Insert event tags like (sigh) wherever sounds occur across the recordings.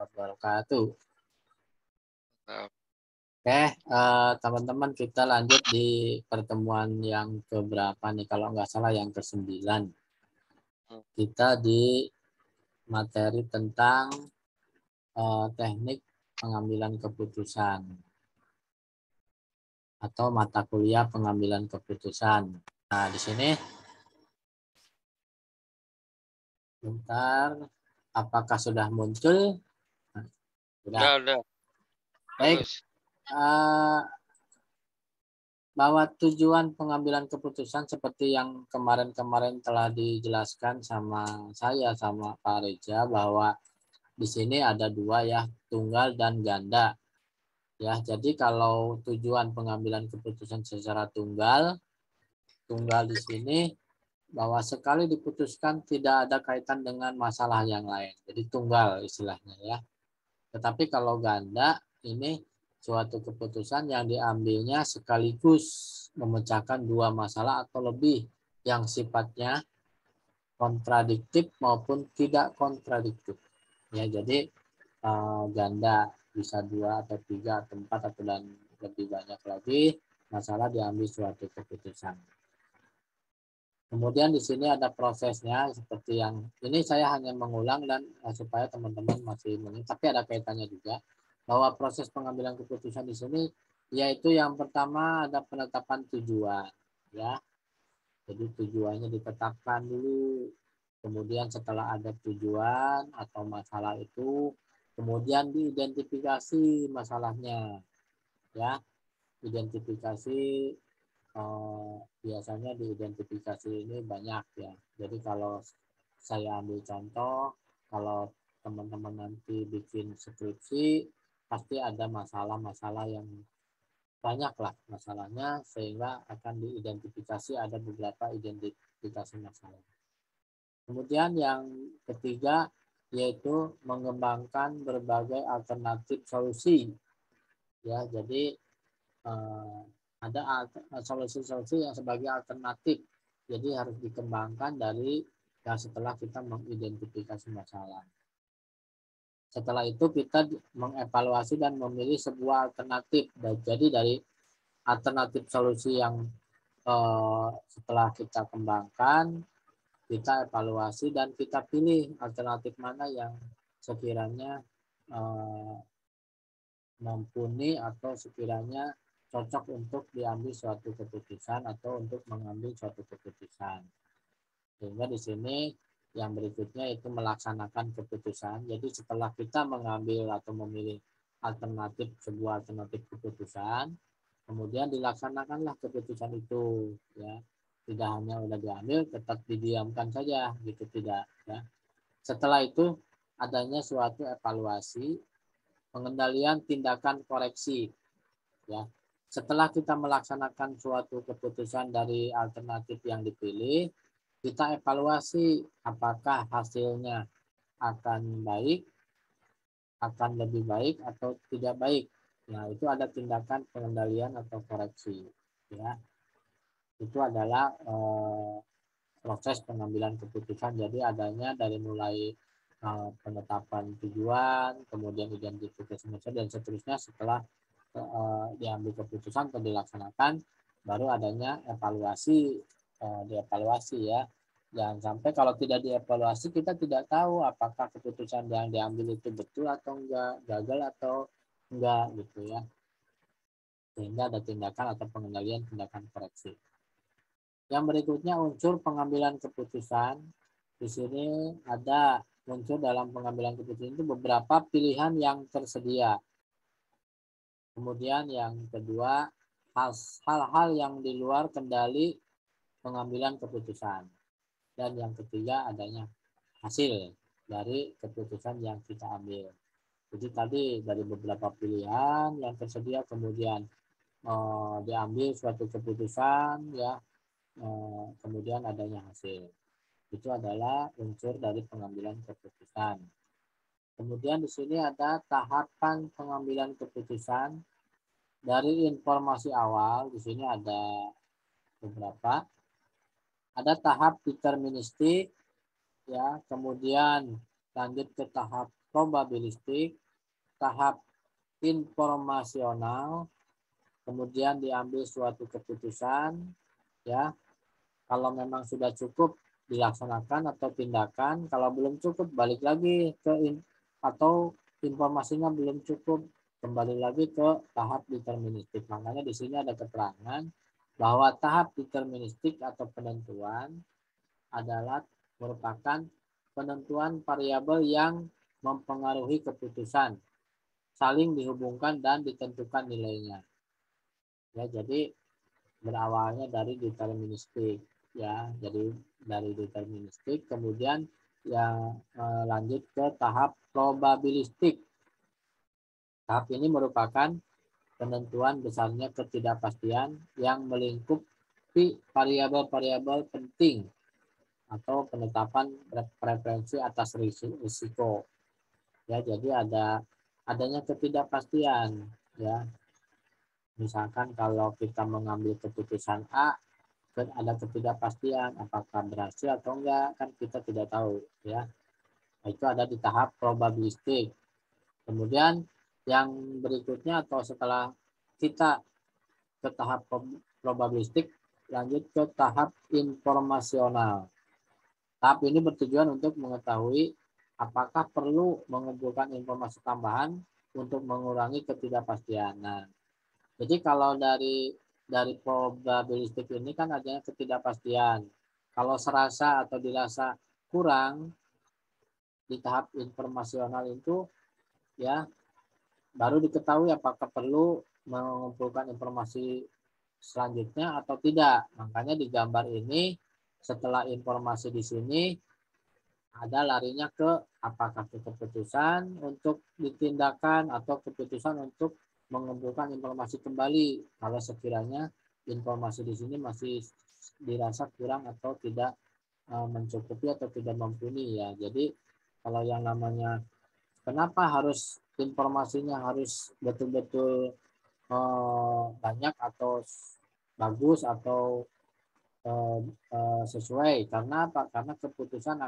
wabarakatuh. Oke, uh, teman-teman kita lanjut di pertemuan yang keberapa nih? Kalau nggak salah yang ke-9. Hmm. Kita di materi tentang uh, teknik pengambilan keputusan atau mata kuliah pengambilan keputusan. Nah, di sini bentar apakah sudah muncul? Sudah. Sudah, sudah. Baik. Uh, bahwa tujuan pengambilan keputusan seperti yang kemarin-kemarin telah dijelaskan sama saya sama Pak Reja bahwa di sini ada dua ya, tunggal dan ganda. Ya, jadi kalau tujuan pengambilan keputusan secara tunggal, tunggal di sini bahwa sekali diputuskan tidak ada kaitan dengan masalah yang lain. Jadi tunggal istilahnya ya. Tetapi kalau ganda ini suatu keputusan yang diambilnya sekaligus memecahkan dua masalah atau lebih yang sifatnya kontradiktif maupun tidak kontradiktif. Ya, jadi uh, ganda bisa dua atau tiga atau empat atau dan lebih banyak lagi masalah diambil suatu keputusan. Kemudian di sini ada prosesnya seperti yang ini saya hanya mengulang dan uh, supaya teman-teman masih mengingat, tapi ada kaitannya juga bahwa proses pengambilan keputusan di sini yaitu yang pertama ada penetapan tujuan ya. Jadi tujuannya ditetapkan dulu Kemudian setelah ada tujuan atau masalah itu, kemudian diidentifikasi masalahnya. Ya, identifikasi eh, biasanya diidentifikasi ini banyak ya. Jadi kalau saya ambil contoh, kalau teman-teman nanti bikin skripsi, pasti ada masalah-masalah yang banyak lah masalahnya sehingga akan diidentifikasi ada beberapa identifikasi masalah. Kemudian yang ketiga yaitu mengembangkan berbagai alternatif solusi. Ya, jadi eh, ada solusi-solusi yang sebagai alternatif. Jadi harus dikembangkan dari yang setelah kita mengidentifikasi masalah. Setelah itu kita mengevaluasi dan memilih sebuah alternatif. Jadi dari alternatif solusi yang eh, setelah kita kembangkan, kita evaluasi dan kita pilih alternatif mana yang sekiranya eh, mumpuni atau sekiranya cocok untuk diambil suatu keputusan atau untuk mengambil suatu keputusan. Sehingga di sini yang berikutnya itu melaksanakan keputusan. Jadi setelah kita mengambil atau memilih alternatif sebuah alternatif keputusan, kemudian dilaksanakanlah keputusan itu ya tidak hanya udah diambil tetap didiamkan saja gitu tidak ya setelah itu adanya suatu evaluasi pengendalian tindakan koreksi ya setelah kita melaksanakan suatu keputusan dari alternatif yang dipilih kita evaluasi apakah hasilnya akan baik akan lebih baik atau tidak baik nah itu ada tindakan pengendalian atau koreksi ya itu adalah eh, proses pengambilan keputusan. Jadi adanya dari mulai eh, penetapan tujuan, kemudian identifikasi dan seterusnya setelah eh, diambil keputusan atau dilaksanakan, baru adanya evaluasi, eh, dievaluasi ya. Jangan sampai kalau tidak dievaluasi kita tidak tahu apakah keputusan yang diambil itu betul atau enggak, gagal atau enggak gitu ya. Sehingga ada tindakan atau pengendalian tindakan koreksi. Yang berikutnya unsur pengambilan keputusan. Di sini ada unsur dalam pengambilan keputusan itu beberapa pilihan yang tersedia. Kemudian yang kedua, hal-hal yang di luar kendali pengambilan keputusan. Dan yang ketiga adanya hasil dari keputusan yang kita ambil. Jadi tadi dari beberapa pilihan yang tersedia kemudian eh, diambil suatu keputusan ya Eh, kemudian adanya hasil. Itu adalah unsur dari pengambilan keputusan. Kemudian di sini ada tahapan pengambilan keputusan dari informasi awal. Di sini ada beberapa. Ada tahap deterministik, ya, kemudian lanjut ke tahap probabilistik, tahap informasional, kemudian diambil suatu keputusan, ya. Kalau memang sudah cukup dilaksanakan atau tindakan, kalau belum cukup balik lagi ke in, atau informasinya belum cukup kembali lagi ke tahap deterministik. Makanya di sini ada keterangan bahwa tahap deterministik atau penentuan adalah merupakan penentuan variabel yang mempengaruhi keputusan, saling dihubungkan dan ditentukan nilainya. Ya, jadi berawalnya dari deterministik ya. Jadi dari deterministik kemudian yang eh, lanjut ke tahap probabilistik. Tahap ini merupakan penentuan besarnya ketidakpastian yang melingkupi variabel-variabel penting atau penetapan preferensi atas risiko. Ya, jadi ada adanya ketidakpastian ya. Misalkan kalau kita mengambil keputusan A, ada ketidakpastian apakah berhasil atau enggak kan kita tidak tahu ya. Itu ada di tahap probabilistik. Kemudian yang berikutnya atau setelah kita ke tahap probabilistik lanjut ke tahap informasional. Tahap ini bertujuan untuk mengetahui apakah perlu mengumpulkan informasi tambahan untuk mengurangi ketidakpastian. Nah, jadi kalau dari dari probabilistik ini kan adanya ketidakpastian. Kalau serasa atau dirasa kurang di tahap informasional itu ya baru diketahui apakah perlu mengumpulkan informasi selanjutnya atau tidak. Makanya di gambar ini setelah informasi di sini ada larinya ke apakah ke keputusan untuk ditindakan atau keputusan untuk mengumpulkan informasi kembali kalau sekiranya informasi di sini masih dirasa kurang atau tidak uh, mencukupi atau tidak mumpuni ya. Jadi kalau yang namanya kenapa harus informasinya harus betul-betul uh, banyak atau bagus atau uh, uh, sesuai. Karena apa? Karena keputusan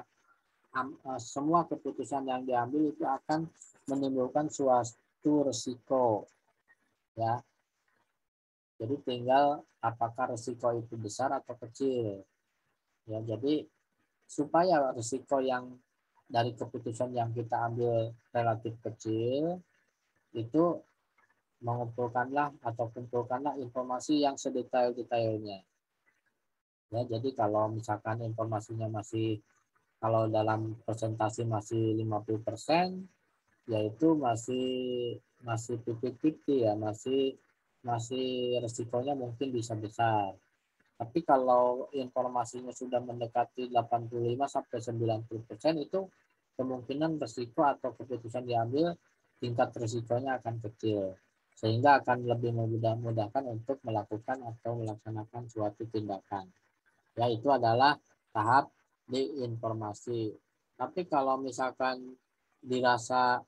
semua keputusan yang diambil itu akan menimbulkan suatu resiko ya. Jadi tinggal apakah resiko itu besar atau kecil. Ya jadi supaya resiko yang dari keputusan yang kita ambil relatif kecil itu mengumpulkanlah atau kumpulkanlah informasi yang sedetail-detailnya ya jadi kalau misalkan informasinya masih kalau dalam presentasi masih 50 persen yaitu masih masih pipit-pipit ya masih masih resikonya mungkin bisa besar. Tapi kalau informasinya sudah mendekati 85 sampai 90 persen itu kemungkinan resiko atau keputusan diambil tingkat resikonya akan kecil sehingga akan lebih memudahkan untuk melakukan atau melaksanakan suatu tindakan. Ya itu adalah tahap di informasi. Tapi kalau misalkan dirasa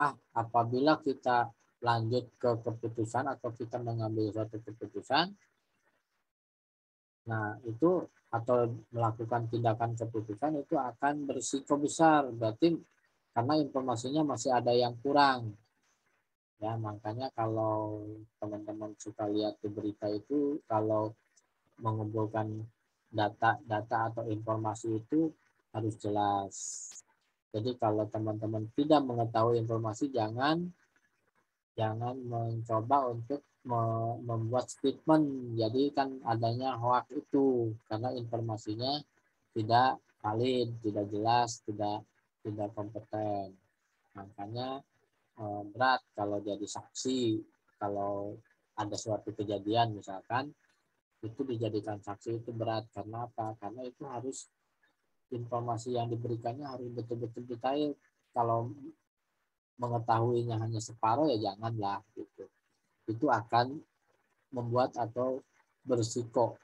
ah apabila kita lanjut ke keputusan atau kita mengambil suatu keputusan nah itu atau melakukan tindakan keputusan itu akan berisiko besar. Berarti karena informasinya masih ada yang kurang. Ya makanya kalau teman-teman suka lihat di berita itu kalau mengumpulkan data-data atau informasi itu harus jelas. Jadi kalau teman-teman tidak mengetahui informasi jangan jangan mencoba untuk membuat statement. Jadi kan adanya hoax itu karena informasinya tidak valid, tidak jelas, tidak tidak kompeten. Makanya eh, berat kalau jadi saksi kalau ada suatu kejadian misalkan itu dijadikan saksi itu berat karena apa? Karena itu harus informasi yang diberikannya harus betul-betul detail. Kalau mengetahuinya hanya separuh ya janganlah gitu. Itu akan membuat atau berisiko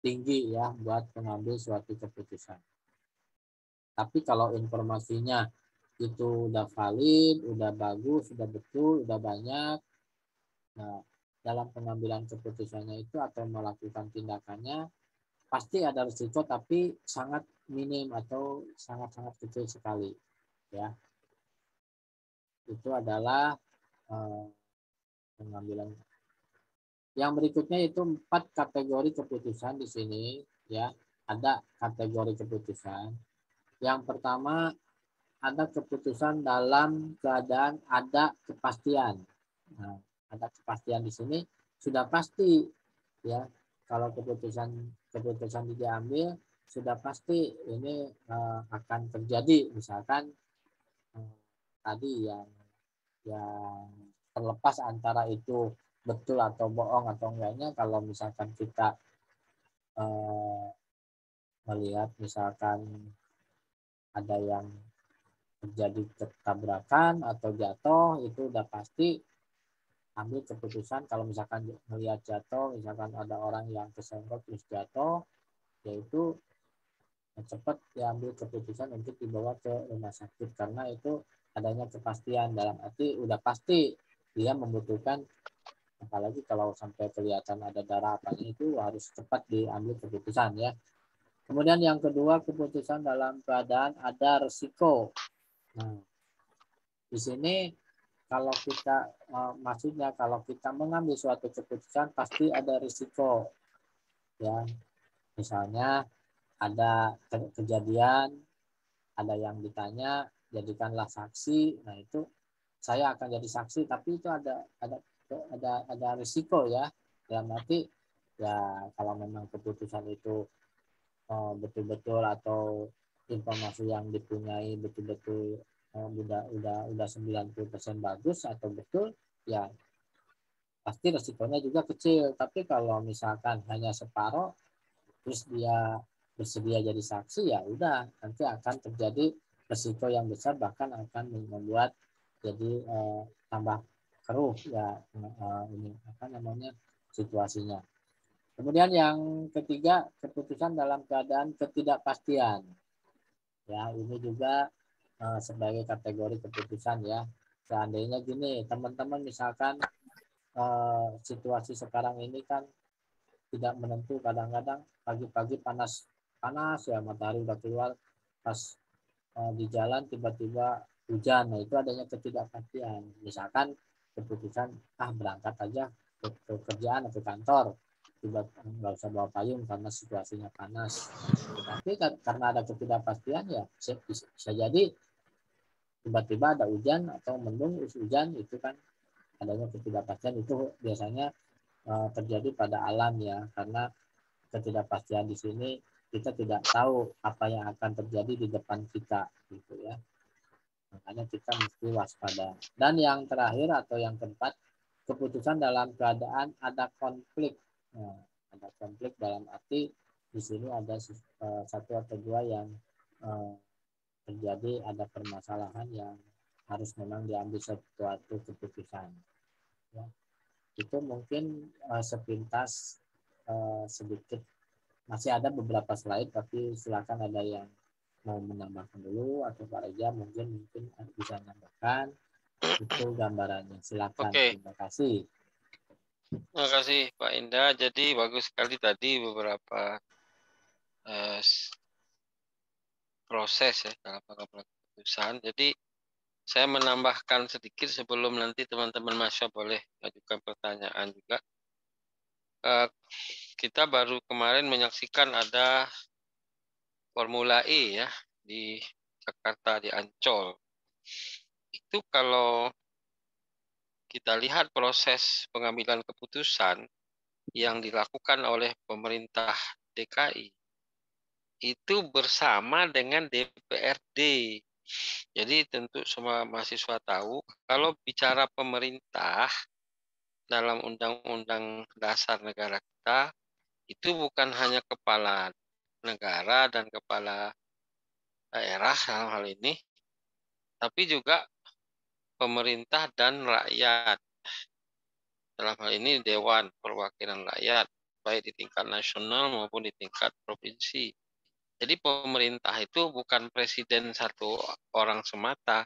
tinggi ya buat mengambil suatu keputusan. Tapi kalau informasinya itu udah valid, udah bagus, udah betul, udah banyak, nah dalam pengambilan keputusannya itu atau melakukan tindakannya pasti ada risiko tapi sangat minim atau sangat-sangat kecil sekali ya itu adalah uh, pengambilan. Yang berikutnya itu empat kategori keputusan di sini ya. Ada kategori keputusan. Yang pertama ada keputusan dalam keadaan ada kepastian. Nah, ada kepastian di sini sudah pasti ya. Kalau keputusan keputusan diambil sudah pasti ini uh, akan terjadi. Misalkan uh, tadi yang yang terlepas antara itu betul atau bohong atau enggaknya kalau misalkan kita uh, melihat misalkan ada yang terjadi tabrakan atau jatuh itu udah pasti ambil keputusan. Kalau misalkan melihat jatuh misalkan ada orang yang kesenggol terus jatuh yaitu cepat diambil keputusan untuk dibawa ke rumah sakit. Karena itu adanya kepastian dalam arti udah pasti dia membutuhkan apalagi kalau sampai kelihatan ada darah apa itu harus cepat diambil keputusan ya. Kemudian yang kedua keputusan dalam keadaan ada resiko. Nah, di sini kalau kita uh, maksudnya kalau kita mengambil suatu keputusan pasti ada risiko ya misalnya ada kejadian, ada yang ditanya, jadikanlah saksi. Nah itu saya akan jadi saksi, tapi itu ada ada ada ada risiko ya. Dalam arti ya kalau memang keputusan itu oh, betul-betul uh, atau informasi yang dipunyai betul-betul uh, udah udah udah 90% bagus atau betul ya pasti resikonya juga kecil tapi kalau misalkan hanya separoh terus dia bersedia jadi saksi ya udah nanti akan terjadi resiko yang besar bahkan akan membuat jadi eh, tambah keruh ya eh, ini apa namanya situasinya. Kemudian yang ketiga keputusan dalam keadaan ketidakpastian. Ya ini juga eh, sebagai kategori keputusan ya. Seandainya gini teman-teman misalkan eh, situasi sekarang ini kan tidak menentu kadang-kadang pagi-pagi panas panas ya matahari udah keluar pas uh, di jalan tiba-tiba hujan nah itu adanya ketidakpastian. Misalkan keputusan ah berangkat aja ke, ke kerjaan atau kantor. Tiba nggak usah bawa payung karena situasinya panas. Tapi karena ada ketidakpastian ya bisa, bisa jadi tiba-tiba ada hujan atau mendung hujan itu kan adanya ketidakpastian. Itu biasanya uh, terjadi pada alam ya karena ketidakpastian di sini kita tidak tahu apa yang akan terjadi di depan kita gitu ya makanya kita mesti waspada. Dan yang terakhir atau yang keempat keputusan dalam keadaan ada konflik. Nah, ada konflik dalam arti di sini ada uh, satu atau dua yang uh, terjadi ada permasalahan yang harus memang diambil suatu keputusan. Ya. itu mungkin uh, sepintas sedikit. Masih ada beberapa slide tapi silakan ada yang mau menambahkan dulu atau Pak Reja mungkin mungkin bisa menambahkan. Itu gambarannya. Silakan. Okay. terima kasih. Terima kasih Pak Indah. Jadi bagus sekali tadi beberapa uh, proses ya dalam pengambilan keputusan jadi saya menambahkan sedikit sebelum nanti teman-teman mahasiswa boleh mengajukan pertanyaan juga. Uh, kita baru kemarin menyaksikan ada Formula E ya di Jakarta di Ancol. Itu kalau kita lihat proses pengambilan keputusan yang dilakukan oleh pemerintah DKI itu bersama dengan DPRD. Jadi tentu semua mahasiswa tahu kalau bicara pemerintah dalam undang-undang dasar negara kita itu bukan hanya kepala negara dan kepala daerah dalam hal ini, tapi juga pemerintah dan rakyat. Dalam hal ini Dewan Perwakilan Rakyat, baik di tingkat nasional maupun di tingkat provinsi. Jadi pemerintah itu bukan presiden satu orang semata,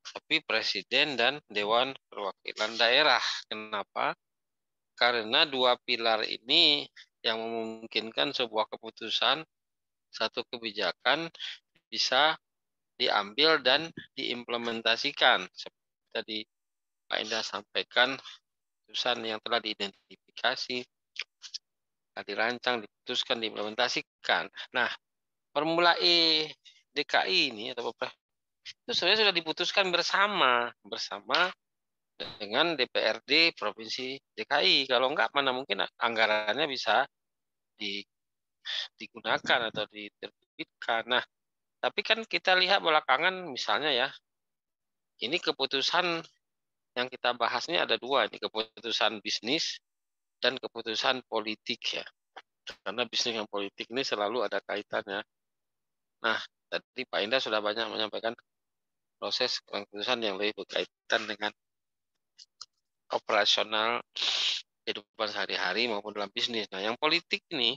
tapi presiden dan Dewan Perwakilan Daerah. Kenapa? Karena dua pilar ini yang memungkinkan sebuah keputusan, satu kebijakan bisa diambil dan diimplementasikan tadi Pak Indah sampaikan keputusan yang telah diidentifikasi, telah dirancang, diputuskan, diimplementasikan. Nah, Formula E DKI ini atau itu sebenarnya sudah diputuskan bersama bersama dengan DPRD Provinsi DKI. Kalau enggak, mana mungkin anggarannya bisa di, digunakan atau diterbitkan. Nah, tapi kan kita lihat belakangan misalnya ya, ini keputusan yang kita bahas ini ada dua, ini keputusan bisnis dan keputusan politik ya. Karena bisnis yang politik ini selalu ada kaitannya. Nah, tadi Pak Indah sudah banyak menyampaikan proses keputusan yang lebih berkaitan dengan operasional kehidupan sehari-hari maupun dalam bisnis. Nah, yang politik ini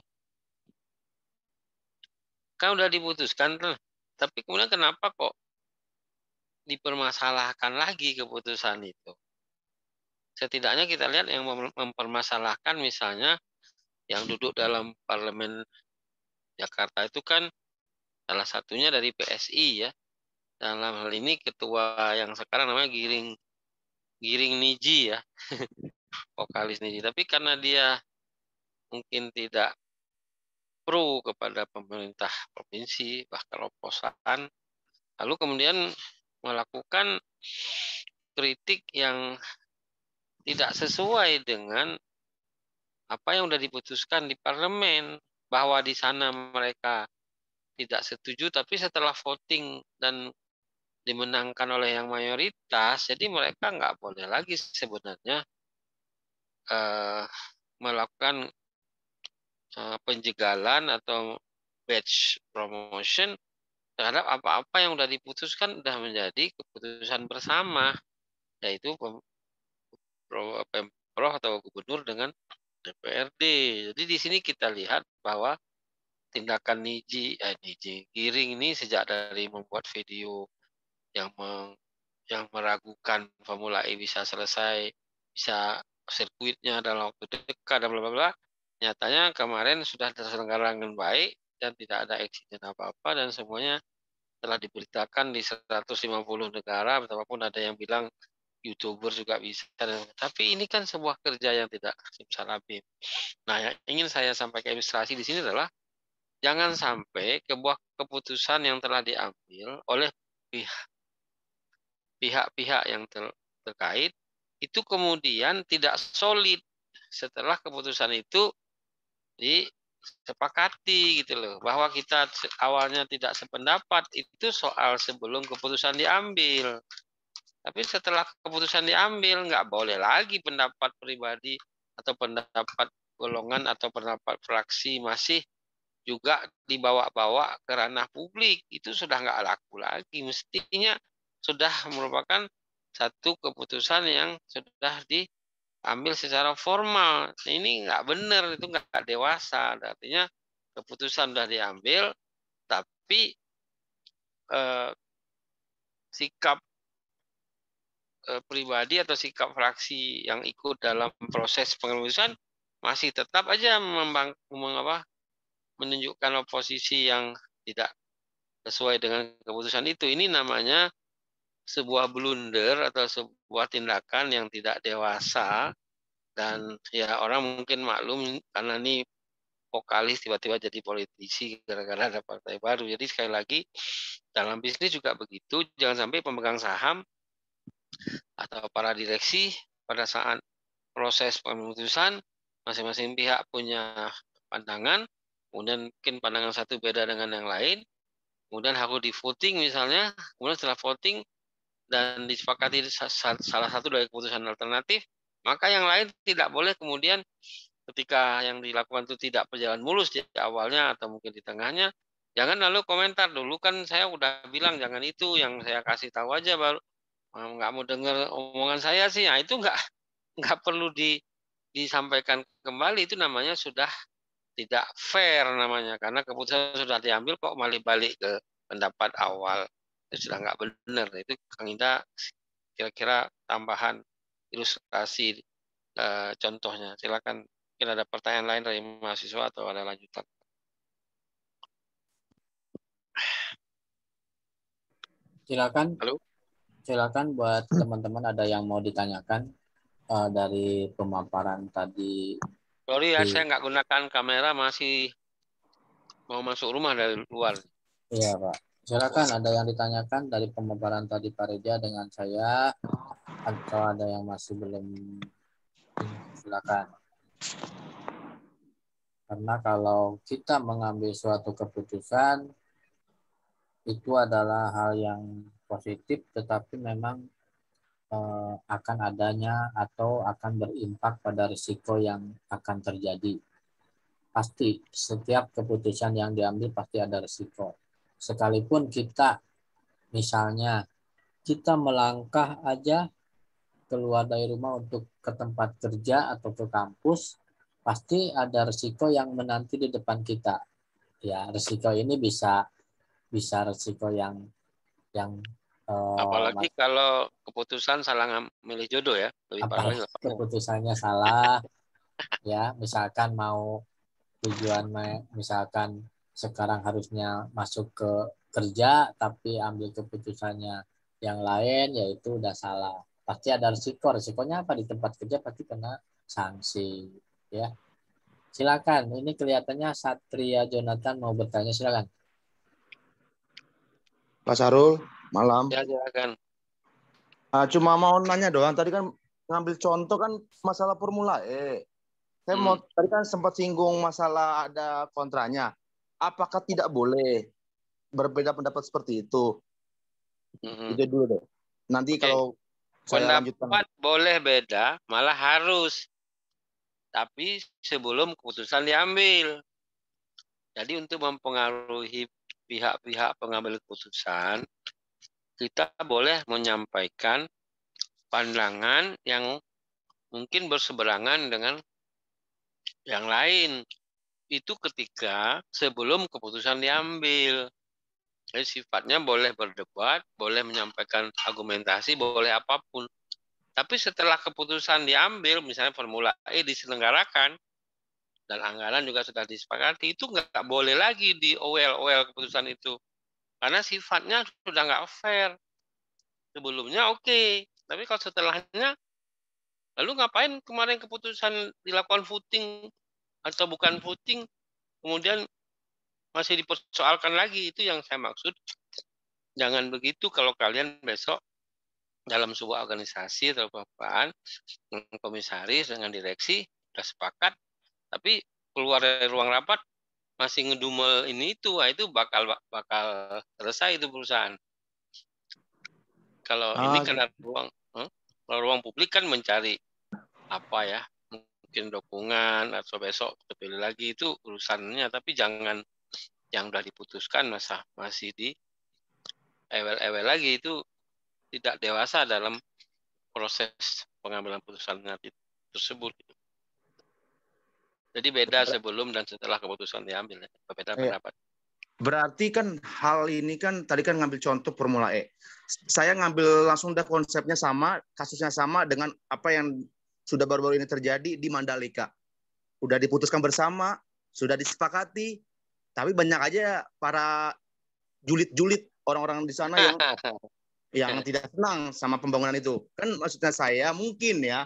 kan udah diputuskan. Tapi kemudian kenapa kok dipermasalahkan lagi keputusan itu? Setidaknya kita lihat yang mempermasalahkan misalnya yang duduk dalam parlemen Jakarta itu kan salah satunya dari PSI ya. Dalam hal ini ketua yang sekarang namanya Giring Giring Niji ya, (laughs) vokalis Niji. Tapi karena dia mungkin tidak pro kepada pemerintah provinsi, bahkan oposan, lalu kemudian melakukan kritik yang tidak sesuai dengan apa yang sudah diputuskan di parlemen bahwa di sana mereka tidak setuju tapi setelah voting dan dimenangkan oleh yang mayoritas, jadi mereka nggak boleh lagi sebenarnya uh, melakukan uh, penjegalan atau batch promotion terhadap apa-apa yang sudah diputuskan sudah menjadi keputusan bersama, yaitu pemprov atau gubernur dengan DPRD. Jadi di sini kita lihat bahwa tindakan Niji, eh, Niji Giring ini sejak dari membuat video yang meng, yang meragukan Formula E bisa selesai, bisa sirkuitnya dalam waktu dekat dan bla bla bla. Nyatanya kemarin sudah terselenggara dengan baik dan tidak ada eksiden apa-apa dan semuanya telah diberitakan di 150 negara, betapapun ada yang bilang youtuber juga bisa. Tapi ini kan sebuah kerja yang tidak simsalabim. Nah, yang ingin saya sampaikan ilustrasi di sini adalah jangan sampai sebuah keputusan yang telah diambil oleh pihak pihak-pihak yang ter, terkait itu kemudian tidak solid. Setelah keputusan itu disepakati gitu loh bahwa kita awalnya tidak sependapat itu soal sebelum keputusan diambil. Tapi setelah keputusan diambil nggak boleh lagi pendapat pribadi atau pendapat golongan atau pendapat fraksi masih juga dibawa-bawa ke ranah publik. Itu sudah nggak laku lagi. Mestinya sudah merupakan satu keputusan yang sudah diambil secara formal. Ini nggak benar, itu nggak dewasa. Artinya keputusan sudah diambil, tapi eh, sikap eh, pribadi atau sikap fraksi yang ikut dalam proses pengeluaran masih tetap aja membang, apa, menunjukkan oposisi yang tidak sesuai dengan keputusan itu. Ini namanya sebuah blunder atau sebuah tindakan yang tidak dewasa dan ya orang mungkin maklum karena ini vokalis tiba-tiba jadi politisi gara-gara ada partai baru. Jadi sekali lagi dalam bisnis juga begitu, jangan sampai pemegang saham atau para direksi pada saat proses pemutusan masing-masing pihak punya pandangan, kemudian mungkin pandangan satu beda dengan yang lain, kemudian harus di voting misalnya, kemudian setelah voting dan disepakati salah satu dari keputusan alternatif, maka yang lain tidak boleh kemudian ketika yang dilakukan itu tidak berjalan mulus di awalnya atau mungkin di tengahnya, jangan lalu komentar dulu kan saya udah bilang jangan itu yang saya kasih tahu aja baru nggak mau dengar omongan saya sih, nah itu nggak (laughs) nggak perlu di, disampaikan kembali itu namanya sudah tidak fair namanya karena keputusan sudah diambil kok malah balik ke pendapat awal sudah nggak benar. Itu Kang Inda kira-kira tambahan ilustrasi uh, contohnya. Silakan mungkin ada pertanyaan lain dari mahasiswa atau ada lanjutan. Silakan. Halo. silakan buat teman-teman ada yang mau ditanyakan uh, dari pemaparan tadi. Sorry ya, di... saya nggak gunakan kamera masih mau masuk rumah dari luar. Iya Pak. Silakan ada yang ditanyakan dari pemaparan tadi Pak Reja dengan saya atau ada yang masih belum silakan. Karena kalau kita mengambil suatu keputusan itu adalah hal yang positif tetapi memang eh, akan adanya atau akan berimpak pada risiko yang akan terjadi. Pasti setiap keputusan yang diambil pasti ada risiko sekalipun kita misalnya kita melangkah aja keluar dari rumah untuk ke tempat kerja atau ke kampus pasti ada resiko yang menanti di depan kita. Ya resiko ini bisa bisa resiko yang yang uh, apalagi kalau keputusan salah milih jodoh ya lebih apalagi (laughs) keputusannya salah ya misalkan mau tujuan misalkan sekarang harusnya masuk ke kerja tapi ambil keputusannya yang lain yaitu udah salah. Pasti ada risiko. Risikonya apa? Di tempat kerja pasti kena sanksi ya. Silakan. Ini kelihatannya Satria Jonathan mau bertanya. Silakan. Pak Sarul malam. Ya silakan. Nah, cuma mau nanya doang. Tadi kan ngambil contoh kan masalah formula E. Saya hmm. mau tadi kan sempat singgung masalah ada kontranya apakah tidak boleh berbeda pendapat seperti itu? Mm-hmm. Itu dulu deh. Nanti okay. kalau saya pendapat lanjutkan. boleh beda, malah harus. Tapi sebelum keputusan diambil. Jadi untuk mempengaruhi pihak-pihak pengambil keputusan, kita boleh menyampaikan pandangan yang mungkin berseberangan dengan yang lain itu ketika sebelum keputusan diambil. Jadi sifatnya boleh berdebat, boleh menyampaikan argumentasi, boleh apa pun. Tapi setelah keputusan diambil, misalnya Formula E diselenggarakan, dan anggaran juga sudah disepakati, itu nggak boleh lagi di OL-OL keputusan itu. Karena sifatnya sudah nggak fair. Sebelumnya oke, okay. tapi kalau setelahnya, lalu ngapain kemarin keputusan dilakukan voting atau bukan voting kemudian masih dipersoalkan lagi. Itu yang saya maksud. Jangan begitu kalau kalian besok dalam sebuah organisasi atau dengan komisaris dengan direksi sudah sepakat tapi keluar dari ruang rapat masih ngedumel ini itu wah itu bakal bakal selesai itu perusahaan. Kalau ah, ini karena ruang hmm? kalau ruang publik kan mencari apa ya mungkin dukungan atau besok terpilih lagi itu urusannya tapi jangan yang sudah diputuskan masa masih di ewel-ewel lagi itu tidak dewasa dalam proses pengambilan putusan tersebut. Jadi beda sebelum dan setelah keputusan diambil, berbeda iya. pendapat. Berarti kan hal ini kan tadi kan ngambil contoh Formula E. Saya ngambil langsung dah konsepnya sama, kasusnya sama dengan apa yang sudah baru-baru ini terjadi di Mandalika. Sudah diputuskan bersama, sudah disepakati, tapi banyak aja para julid-julid orang-orang di sana yang (laughs) yang tidak senang sama pembangunan itu. Kan maksudnya saya mungkin ya,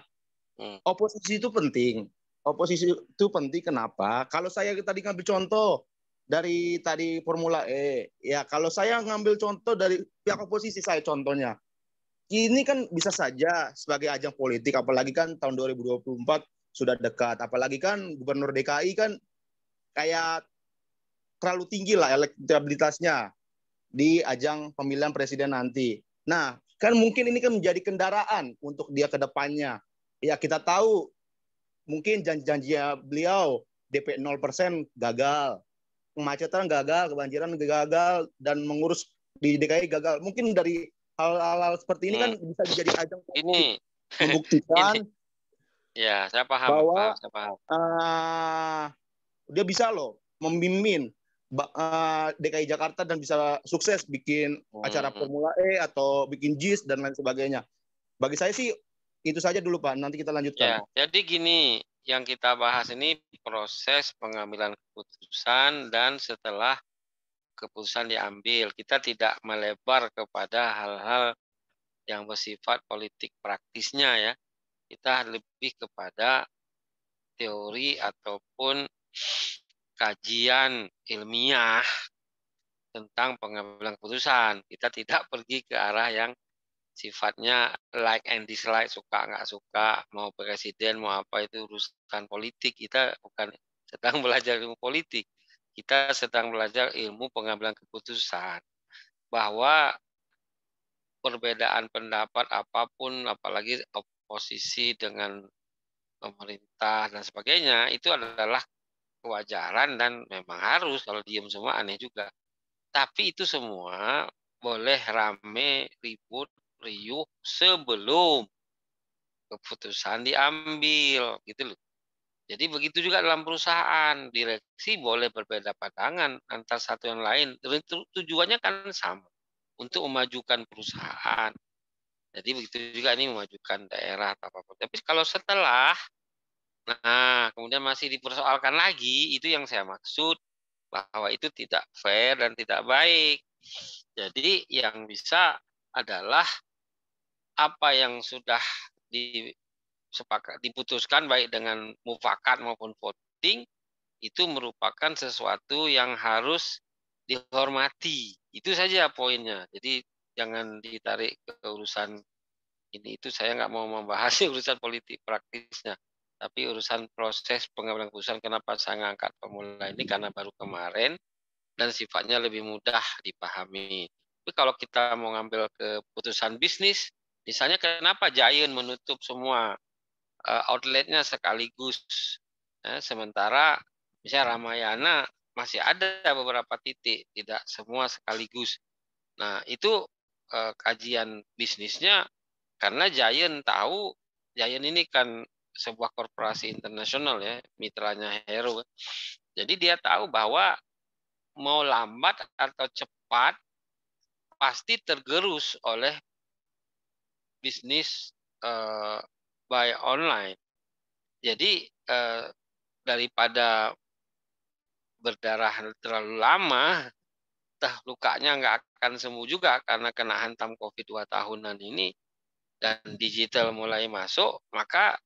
hmm. oposisi itu penting. Oposisi itu penting kenapa? Kalau saya tadi ngambil contoh dari tadi Formula E, ya kalau saya ngambil contoh dari pihak oposisi saya contohnya, ini kan bisa saja sebagai ajang politik, apalagi kan tahun 2024 sudah dekat, apalagi kan Gubernur DKI kan kayak terlalu tinggi lah elektabilitasnya di ajang pemilihan presiden nanti. Nah, kan mungkin ini kan menjadi kendaraan untuk dia ke depannya. Ya kita tahu mungkin janji-janji beliau DP 0% gagal, kemacetan gagal, kebanjiran gagal, dan mengurus di DKI gagal. Mungkin dari hal-hal seperti ini kan hmm. kan bisa menjadi ajang (laughs) ini membuktikan ini. ya saya paham bahwa saya paham. Uh, dia bisa loh membimbing uh, DKI Jakarta dan bisa sukses bikin hmm. acara Formula E atau bikin JIS dan lain sebagainya. Bagi saya sih itu saja dulu Pak. Nanti kita lanjutkan. Ya, jadi gini, yang kita bahas ini proses pengambilan keputusan dan setelah keputusan diambil. Kita tidak melebar kepada hal-hal yang bersifat politik praktisnya ya. Kita lebih kepada teori ataupun kajian ilmiah tentang pengambilan keputusan. Kita tidak (laughs) pergi ke arah yang sifatnya like and dislike, suka nggak suka, mau presiden, mau apa itu urusan politik. Kita bukan sedang (laughs) belajar ilmu politik. Kita sedang belajar ilmu pengambilan keputusan. Bahwa perbedaan pendapat apa pun, apalagi oposisi dengan pemerintah dan sebagainya, itu adalah kewajaran dan memang harus kalau diem semua aneh juga. Tapi itu semua boleh rame, ribut, riuh sebelum keputusan diambil gitu loh. Jadi begitu juga dalam perusahaan, direksi boleh berbeda pandangan antara satu yang lain. Tujuannya kan sama untuk memajukan perusahaan. Jadi begitu juga ini memajukan daerah atau apa. Tapi kalau setelah, nah kemudian masih dipersoalkan lagi, itu yang saya maksud bahwa itu tidak fair dan tidak baik. Jadi yang bisa adalah apa yang sudah disepakat diputuskan baik dengan mufakat maupun voting itu merupakan sesuatu yang harus dihormati. Itu saja poinnya. Jadi jangan ditarik ke urusan ini itu saya nggak mau membahas (laughs) urusan politik praktisnya tapi urusan proses pengambilan keputusan kenapa saya ngangkat pemula ini karena baru kemarin dan sifatnya lebih mudah dipahami. Tapi kalau kita mau ngambil keputusan bisnis, misalnya kenapa Giant menutup semua outletnya sekaligus, ya, sementara misalnya Ramayana masih ada beberapa titik, tidak semua sekaligus. Nah, itu eh, kajian bisnisnya karena Giant tahu Giant ini kan sebuah korporasi internasional ya, mitranya Hero. Jadi dia tahu bahwa mau lambat atau cepat pasti tergerus oleh bisnis eh, by online. Jadi eh, daripada berdarah terlalu lama, tah lukanya nggak akan sembuh juga karena kena hantam COVID dua tahunan ini dan digital mulai masuk, maka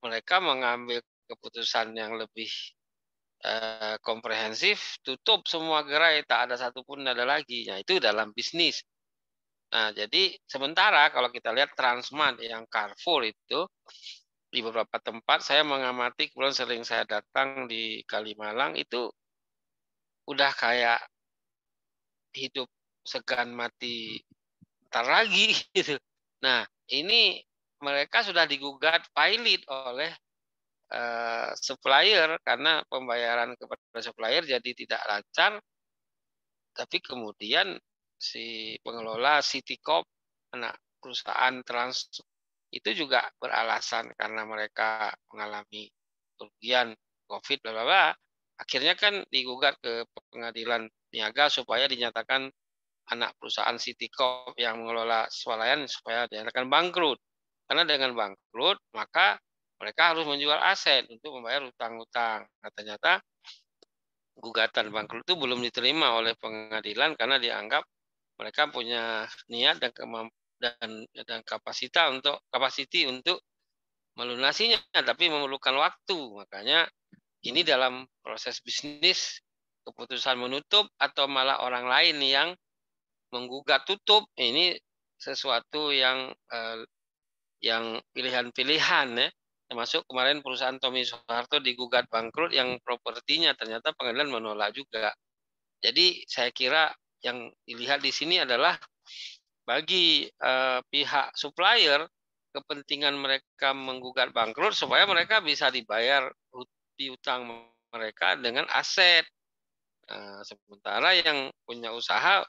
mereka mengambil keputusan yang lebih eh, komprehensif, tutup semua gerai, tak ada satupun ada lagi. Nah, itu dalam bisnis. Nah, jadi sementara kalau kita lihat Transmart yang Carrefour itu di beberapa tempat saya mengamati kemudian sering saya datang di Kalimalang itu udah kayak hidup segan mati ntar lagi (laughs) gitu. Nah, ini mereka sudah digugat pilot oleh uh, supplier karena pembayaran kepada supplier jadi tidak lancar. Tapi kemudian si pengelola Citycorp anak perusahaan trans itu juga beralasan karena mereka mengalami kerugian COVID bla bla bla akhirnya kan digugat ke pengadilan niaga supaya dinyatakan anak perusahaan Citycorp yang mengelola swalayan supaya dinyatakan bangkrut. Karena dengan bangkrut, maka mereka harus menjual aset untuk membayar utang-utang. Nah, ternyata gugatan bangkrut itu belum diterima oleh pengadilan karena dianggap mereka punya niat dan kemampuan dan dan kapasitas untuk kapasiti untuk melunasinya tapi memerlukan waktu. Makanya ini dalam proses bisnis keputusan menutup atau malah orang lain yang menggugat tutup ini sesuatu yang eh, yang pilihan-pilihan ya. Termasuk kemarin perusahaan Tommy Soeharto digugat bangkrut yang propertinya ternyata pengadilan menolak juga. Jadi saya kira yang dilihat di sini adalah bagi eh, pihak supplier kepentingan mereka menggugat bangkrut supaya mereka bisa dibayar piutang mereka dengan aset. Nah, sementara yang punya usaha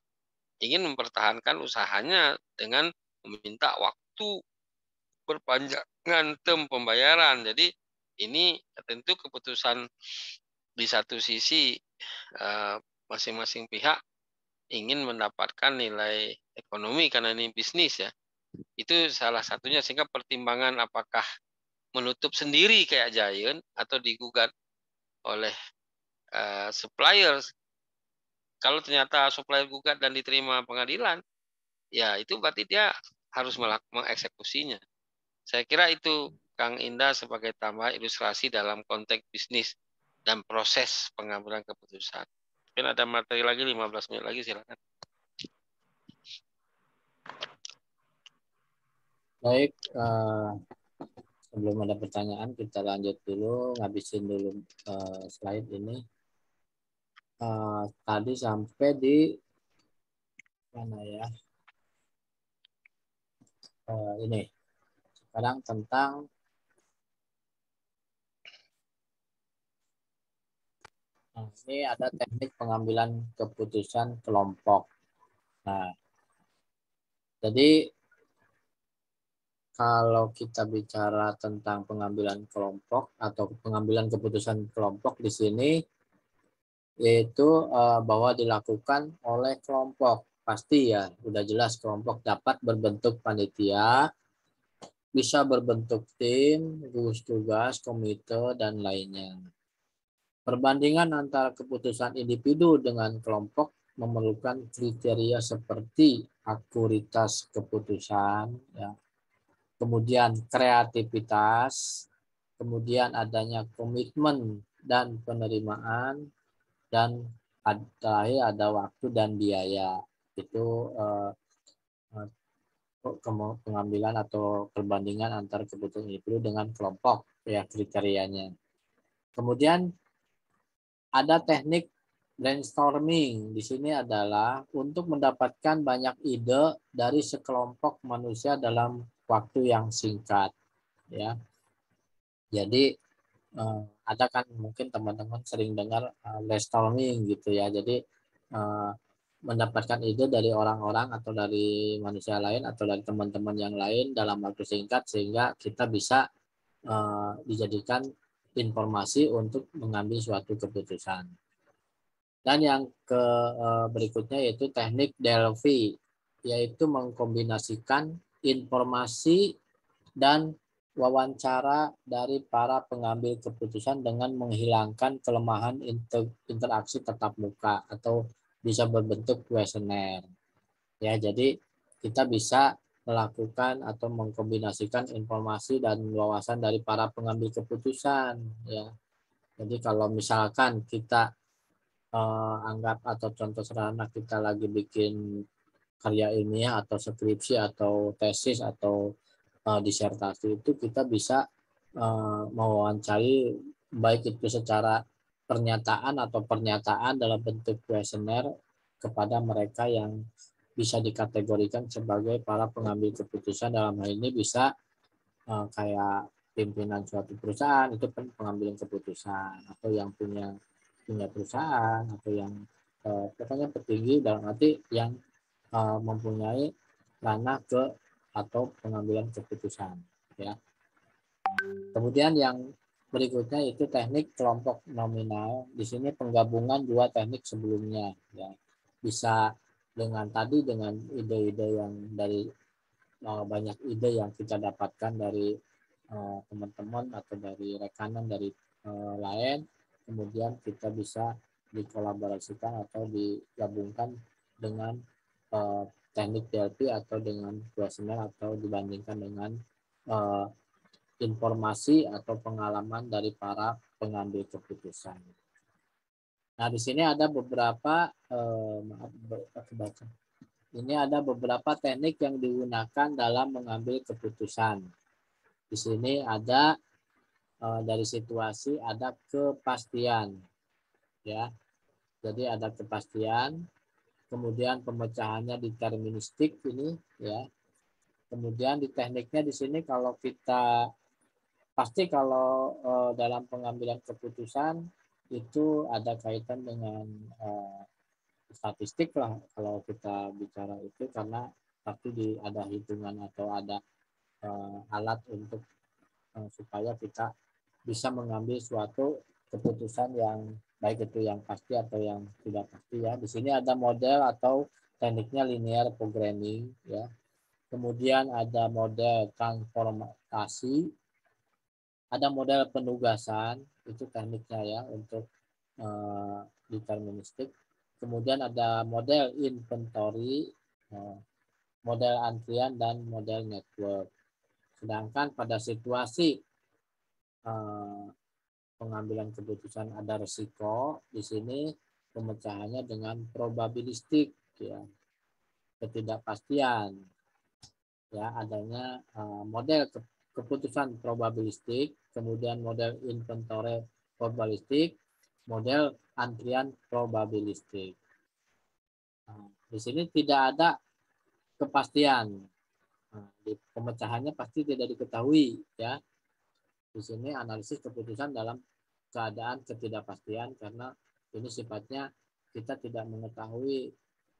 ingin mempertahankan usahanya dengan meminta waktu perpanjangan tem pembayaran. Jadi ini tentu keputusan di satu sisi eh, masing-masing pihak ingin mendapatkan nilai ekonomi karena ini bisnis ya. Itu salah satunya sehingga pertimbangan apakah menutup sendiri kayak Giant atau digugat oleh uh, suppliers. Kalau ternyata supplier gugat dan diterima pengadilan, ya itu berarti dia harus mengeksekusinya. Saya kira itu Kang Indah sebagai tambah ilustrasi dalam konteks bisnis dan proses pengambilan keputusan. Mungkin ada materi lagi 15 menit lagi silakan. Baik, uh, sebelum ada pertanyaan kita lanjut dulu, ngabisin dulu uh, slide ini. Uh, tadi sampai di mana ya? Uh, ini sekarang tentang ini ada teknik pengambilan keputusan kelompok. Nah, jadi kalau kita bicara tentang pengambilan kelompok atau pengambilan keputusan kelompok di sini, yaitu uh, bahwa dilakukan oleh kelompok. Pasti ya, sudah jelas kelompok dapat berbentuk panitia, bisa berbentuk tim, gugus tugas, komite, dan lainnya. Perbandingan antara keputusan individu dengan kelompok memerlukan kriteria seperti akuritas keputusan, ya. kemudian kreativitas, kemudian adanya komitmen dan penerimaan, dan terakhir ada waktu dan biaya. Itu eh, eh pengambilan atau perbandingan antara kebutuhan individu dengan kelompok ya kriterianya. Kemudian ada teknik brainstorming. Di sini adalah untuk mendapatkan banyak ide dari sekelompok manusia dalam waktu yang singkat ya. Jadi eh, ada kan mungkin teman-teman sering dengar eh, brainstorming gitu ya. Jadi eh, mendapatkan ide dari orang-orang atau dari manusia lain atau dari teman-teman yang lain dalam waktu singkat sehingga kita bisa dijadikan informasi untuk mengambil suatu keputusan. Dan yang ke eh, berikutnya yaitu teknik Delphi, yaitu mengkombinasikan informasi dan wawancara dari para pengambil keputusan dengan menghilangkan kelemahan interaksi tetap muka atau bisa berbentuk kuesioner. Ya, jadi kita bisa melakukan atau mengkombinasikan informasi dan wawasan dari para pengambil keputusan ya. Jadi kalau misalkan kita eh, anggap atau contoh sederhana kita lagi bikin karya ilmiah atau skripsi atau tesis atau eh, disertasi itu kita bisa eh, mewawancari baik itu secara pernyataan atau pernyataan dalam bentuk kuesioner kepada mereka yang bisa dikategorikan sebagai para pengambil keputusan dalam hal ini bisa uh, kayak pimpinan suatu perusahaan itu pengambilan keputusan atau yang punya punya perusahaan atau yang uh, pokoknya petinggi dalam arti yang uh, mempunyai ranah ke atau pengambilan keputusan ya. Kemudian yang berikutnya itu teknik kelompok nominal. Di sini penggabungan dua teknik sebelumnya ya. Bisa dengan tadi dengan ide-ide yang dari uh, banyak ide yang kita dapatkan dari eh, teman-teman atau dari rekanan dari uh, lain kemudian kita bisa dikolaborasikan atau digabungkan dengan teknik DLP atau dengan kuesioner atau dibandingkan dengan informasi atau pengalaman dari para pengambil keputusan. Nah, di sini ada beberapa eh, maaf kebaca. Ini ada beberapa teknik yang digunakan dalam mengambil keputusan. Di sini ada eh, dari situasi ada kepastian. Ya. Jadi ada kepastian, kemudian pemecahannya deterministik ini ya. Kemudian di tekniknya di sini kalau kita pasti kalau eh, dalam pengambilan keputusan itu ada kaitan dengan uh, statistik lah kalau kita bicara itu karena pasti di ada hitungan atau ada uh, alat untuk uh, supaya kita bisa mengambil suatu keputusan yang baik itu yang pasti atau yang tidak pasti ya. Di sini ada model atau tekniknya linear programming ya. Kemudian ada model transformasi, ada model penugasan, itu tekniknya ya untuk uh, deterministik. Kemudian ada model inventory. Uh, model antrian dan model network. Sedangkan pada situasi eh, pengambilan keputusan ada resiko, di sini pemecahannya dengan probabilistik ya ketidakpastian ya adanya uh, model ke, keputusan probabilistik kemudian model inventory probabilistik model antrian probabilistik. Nah, di sini tidak ada kepastian. Nah, di pemecahannya pasti tidak diketahui ya. Di sini analisis keputusan dalam keadaan ketidakpastian karena ini sifatnya kita tidak mengetahui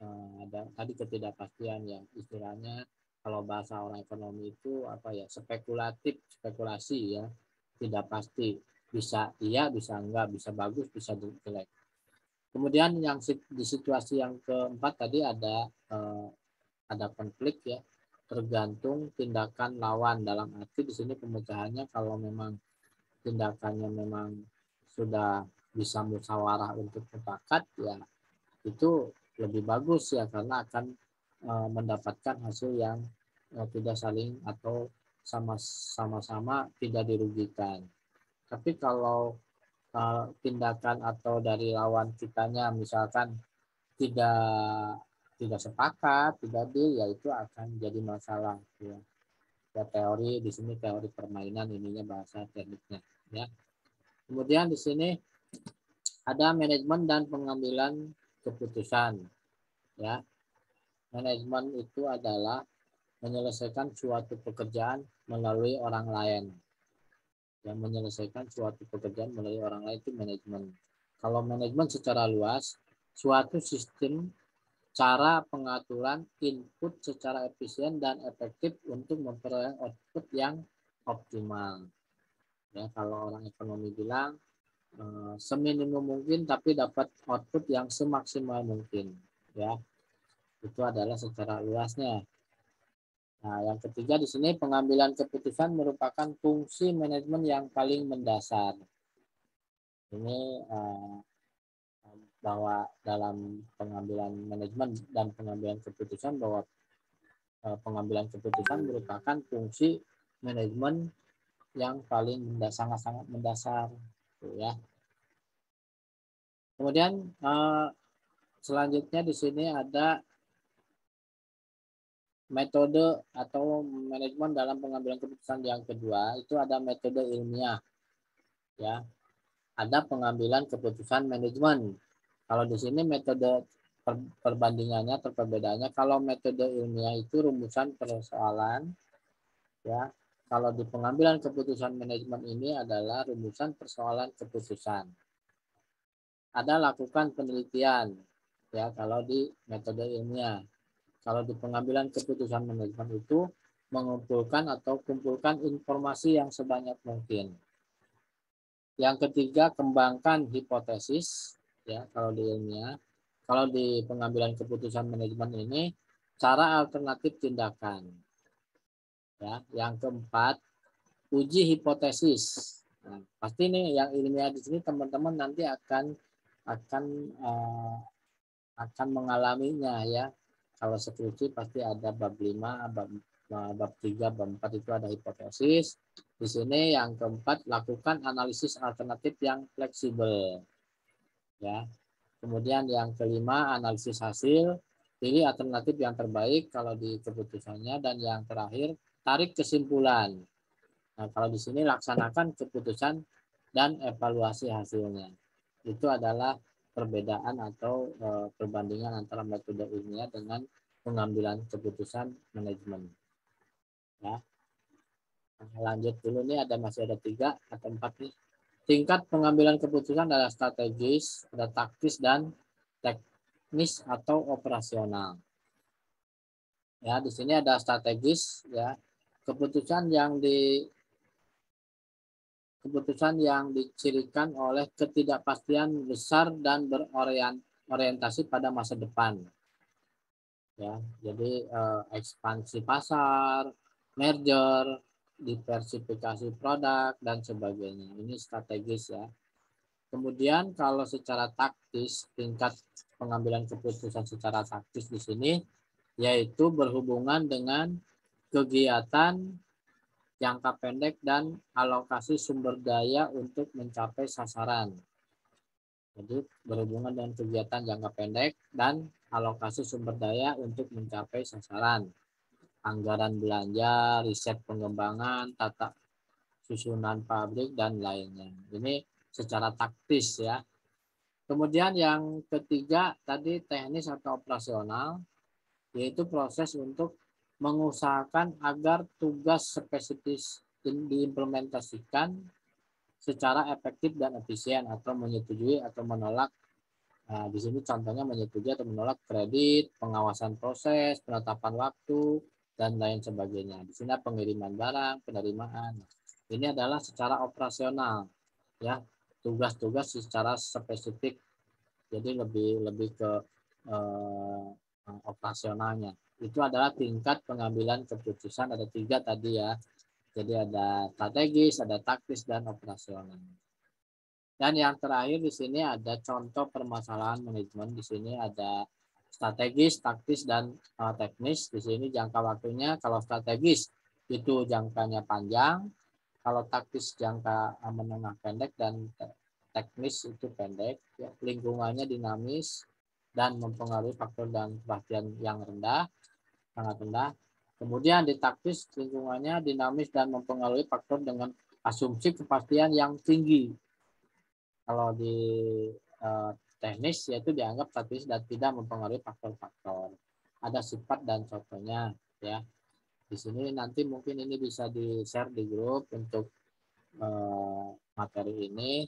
uh, ada tadi ketidakpastian ya istilahnya kalau bahasa orang ekonomi itu apa ya spekulatif spekulasi ya. Tidak pasti bisa iya bisa enggak bisa bagus bisa jelek. Kemudian yang di situasi yang keempat tadi ada uh, ada konflik ya. Tergantung tindakan lawan. Dalam arti di sini pemecahannya kalau memang tindakannya memang sudah bisa musyawarah untuk mufakat ya itu lebih bagus ya karena akan e, mendapatkan hasil yang e, tidak saling atau sama-sama tidak dirugikan. Tapi kalau e, tindakan atau dari lawan kitanya misalkan tidak tidak sepakat, tidak deal, ya itu akan jadi masalah. Ya. ya teori di sini teori permainan ininya bahasa tekniknya. Ya. Kemudian di sini ada manajemen dan pengambilan keputusan. Ya, manajemen itu adalah menyelesaikan suatu pekerjaan melalui orang lain. Yang menyelesaikan suatu pekerjaan melalui orang lain itu manajemen. Kalau manajemen secara luas, suatu sistem cara pengaturan input secara efisien dan efektif untuk memperoleh output yang optimal. Ya, kalau orang ekonomi bilang Eh, seminimum mungkin tapi dapat output yang semaksimal mungkin ya itu adalah secara luasnya nah yang ketiga di sini pengambilan keputusan merupakan fungsi manajemen yang paling mendasar ini uh, bahwa dalam pengambilan manajemen dan pengambilan keputusan bahwa uh, pengambilan keputusan merupakan fungsi manajemen yang paling sangat-sangat mendasar Gitu ya. Kemudian uh, selanjutnya di sini ada metode atau manajemen dalam pengambilan keputusan yang kedua itu ada metode ilmiah ya ada pengambilan keputusan manajemen kalau di sini metode per, perbandingannya atau perbedaannya kalau metode ilmiah itu rumusan persoalan ya kalau di pengambilan keputusan manajemen ini adalah rumusan persoalan keputusan. Ada lakukan penelitian ya kalau di metode ilmiah. Kalau di pengambilan keputusan manajemen itu mengumpulkan atau kumpulkan informasi yang sebanyak mungkin. Yang ketiga, kembangkan hipotesis ya kalau di ilmiah. Kalau di pengambilan keputusan manajemen ini cara alternatif tindakan Ya, yang keempat, uji hipotesis. Nah, pasti nih yang ilmiah di sini teman-teman nanti akan akan uh, akan mengalaminya ya. Kalau skripsi pasti ada bab 5, bab bab 3, bab 4 itu ada hipotesis. Di sini yang keempat lakukan analisis alternatif yang fleksibel. Ya. Kemudian yang kelima analisis hasil, pilih alternatif yang terbaik kalau di keputusannya dan yang terakhir tarik kesimpulan. Nah, kalau di sini laksanakan keputusan dan evaluasi hasilnya. Itu adalah perbedaan atau e, perbandingan antara metode ilmiah dengan pengambilan keputusan manajemen. Ya. Nah, lanjut dulu nih ada masih ada tiga atau empat nih. Tingkat pengambilan keputusan adalah strategis, ada taktis dan teknis atau operasional. Ya, di sini ada strategis ya keputusan yang di keputusan yang dicirikan oleh ketidakpastian besar dan berorientasi pada masa depan. Ya, jadi eh, ekspansi pasar, merger, diversifikasi produk dan sebagainya. Ini strategis ya. Kemudian kalau secara taktis tingkat pengambilan keputusan secara taktis di sini yaitu berhubungan dengan kegiatan jangka pendek dan alokasi sumber daya untuk mencapai sasaran. Jadi berhubungan dengan kegiatan jangka pendek dan alokasi sumber daya untuk mencapai sasaran. Anggaran belanja, riset pengembangan, tata susunan pabrik, dan lainnya. Ini secara taktis ya. Kemudian yang ketiga tadi teknis atau operasional, yaitu proses untuk mengusahakan agar tugas spesifis diimplementasikan secara efektif dan efisien atau menyetujui atau menolak. Nah, di sini contohnya menyetujui atau menolak kredit, pengawasan proses, penetapan waktu, dan lain sebagainya. Di sini pengiriman barang, penerimaan. Ini adalah secara operasional, ya tugas-tugas secara spesifik. Jadi lebih lebih ke eh, operasionalnya. Itu adalah tingkat pengambilan keputusan ada tiga tadi ya jadi ada strategis, ada taktis, dan operasional. Dan yang terakhir di sini ada contoh permasalahan manajemen. Di sini ada strategis, taktis, dan uh, teknis. Di sini jangka waktunya kalau strategis itu jangkanya panjang, kalau taktis jangka uh, menengah pendek dan teknis itu pendek. Ya, lingkungannya dinamis dan mempengaruhi faktor dan perhatian yang rendah, sangat rendah. Kemudian di taktis lingkungannya dinamis dan mempengaruhi faktor dengan asumsi kepastian yang tinggi. Kalau di eh, teknis yaitu dianggap taktis dan tidak mempengaruhi faktor-faktor. Ada sifat dan contohnya ya. Di sini nanti mungkin ini bisa di-share di grup untuk eh, materi ini.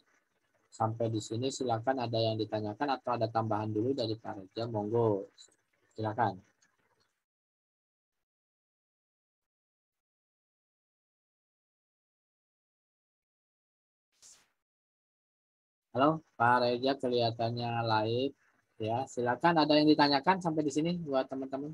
Sampai di sini silakan ada yang ditanyakan atau ada tambahan dulu dari Pak Reja, monggo. Silakan. Halo, Pak Reja kelihatannya live. Ya, silakan ada yang ditanyakan sampai di sini buat teman-teman.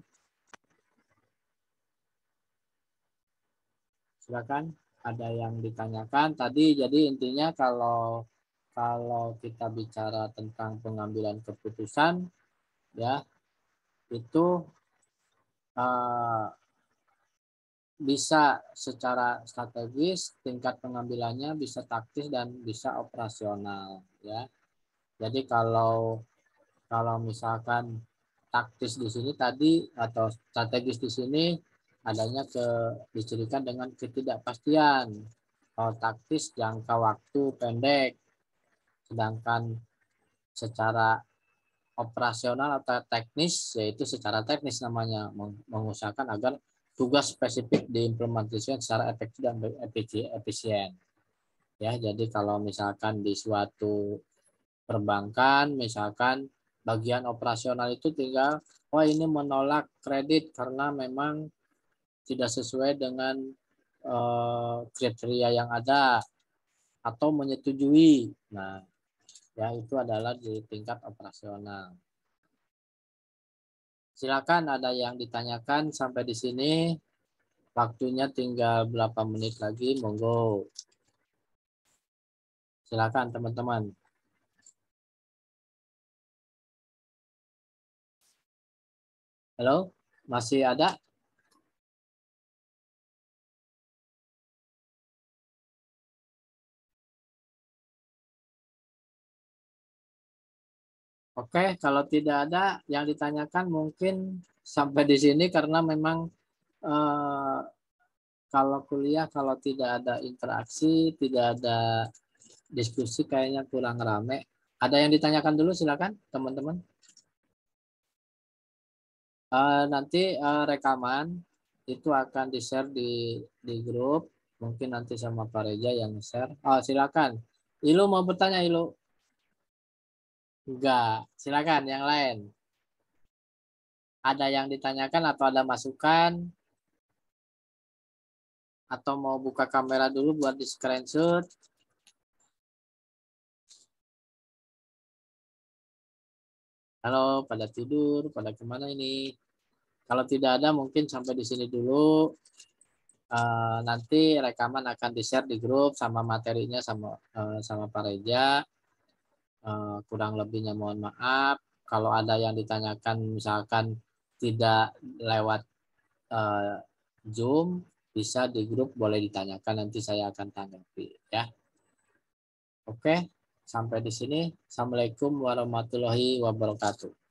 Silakan ada yang ditanyakan tadi jadi intinya kalau kalau kita bicara tentang pengambilan keputusan ya itu uh, bisa secara strategis, tingkat pengambilannya bisa taktis dan bisa operasional ya. Jadi kalau kalau misalkan taktis di sini tadi atau strategis di sini adanya ke dicirikan dengan ketidakpastian. Kalau taktis jangka waktu pendek, sedangkan secara operasional atau teknis yaitu secara teknis namanya mengusahakan agar tugas spesifik diimplementasikan secara efektif dan efisien. Ya, jadi kalau misalkan di suatu perbankan, misalkan bagian operasional itu tinggal, oh ini menolak kredit karena memang tidak sesuai dengan uh, kriteria yang ada atau menyetujui. Nah, ya itu adalah di tingkat operasional. Silakan ada yang ditanyakan sampai di sini. Waktunya tinggal berapa menit lagi, monggo. Silakan teman-teman. Halo, masih ada? Oke, kalau tidak ada yang ditanyakan mungkin sampai di sini karena memang eh, kalau kuliah kalau tidak ada interaksi, tidak ada diskusi kayaknya kurang rame. Ada yang ditanyakan dulu silakan teman-teman. Eh, nanti eh, rekaman itu akan di-share di di grup. Mungkin nanti sama Pak Reja yang share. Oh, silakan. Ilu mau bertanya Ilu? Enggak. Silakan yang lain. Ada yang ditanyakan atau ada masukan? Atau mau buka kamera dulu buat di screenshot? Halo, pada tidur, pada ke mana ini? Kalau tidak ada mungkin sampai di sini dulu. Uh, nanti rekaman akan di-share di grup sama materinya sama uh, sama Pak Reja. Eh, kurang lebihnya mohon maaf. Kalau ada yang ditanyakan misalkan tidak lewat uh, Zoom, bisa di grup boleh ditanyakan nanti saya akan tanggapi ya. Oke, sampai di sini. Assalamualaikum warahmatullahi wabarakatuh.